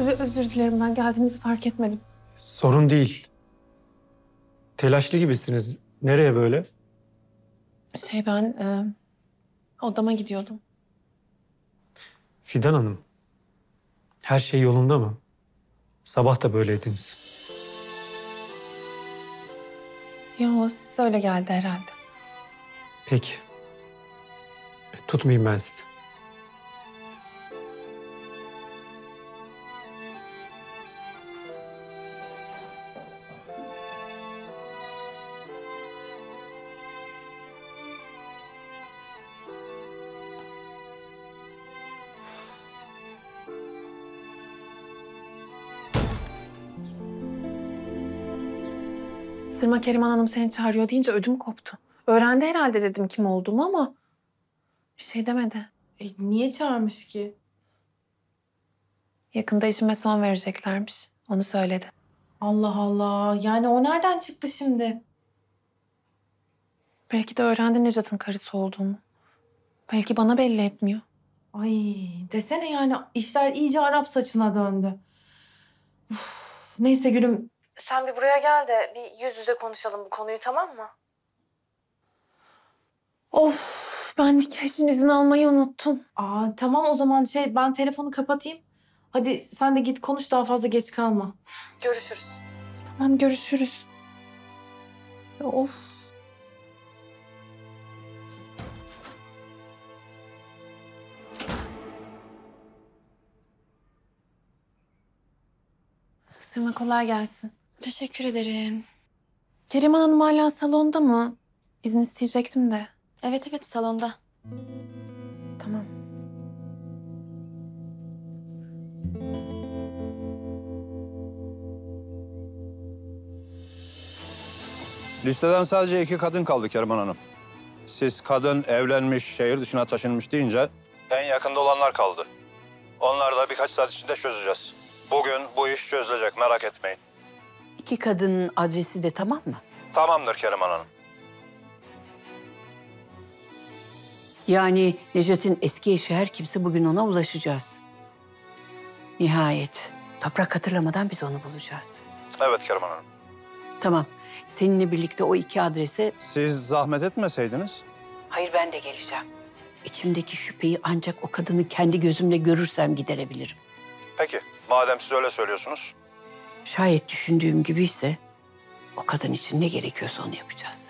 Ö- Özür dilerim ben geldiğinizi fark etmedim. Sorun değil. Telaşlı gibisiniz. Nereye böyle? Şey ben e, odama gidiyordum. Fidan Hanım. Her şey yolunda mı? Sabah da böyleydiniz. Yo size öyle geldi herhalde. Peki. Tutmayayım ben sizi. Sırma Keriman Hanım seni çağırıyor deyince ödüm koptu. Öğrendi herhalde dedim kim olduğumu ama bir şey demedi. E, niye çağırmış ki? Yakında işime son vereceklermiş. Onu söyledi. Allah Allah. Yani o nereden çıktı şimdi? Belki de öğrendi Necat'ın karısı olduğumu. Belki bana belli etmiyor. Ay desene yani işler iyice Arap saçına döndü. Uf, neyse gülüm. Sen bir buraya gel de bir yüz yüze konuşalım bu konuyu tamam mı? Of ben nikah için izin almayı unuttum. Aa tamam o zaman şey ben telefonu kapatayım. Hadi sen de git konuş daha fazla geç kalma. Görüşürüz. Tamam görüşürüz. Ya, Of. Sırma kolay gelsin. Teşekkür ederim. Keriman Hanım hala salonda mı? İzin isteyecektim de. Evet evet salonda. Tamam. Listeden sadece iki kadın kaldı Kerman Hanım. Siz kadın evlenmiş, şehir dışına taşınmış deyince en yakında olanlar kaldı. Onları da birkaç saat içinde çözeceğiz. Bugün bu iş çözülecek merak etmeyin. İki kadının adresi de tamam mı? Tamamdır Kerman Hanım. Yani Necat'ın eski eşi her kimse bugün ona ulaşacağız. Nihayet. Toprak hatırlamadan biz onu bulacağız. Evet Kerman Hanım. Tamam. Seninle birlikte o iki adrese... Siz zahmet etmeseydiniz Hayır ben de geleceğim. İçimdeki şüpheyi ancak o kadını kendi gözümle görürsem giderebilirim. Peki, madem siz öyle söylüyorsunuz. Şayet düşündüğüm gibi ise o kadın için ne gerekiyorsa onu yapacağız.